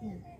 Yeah.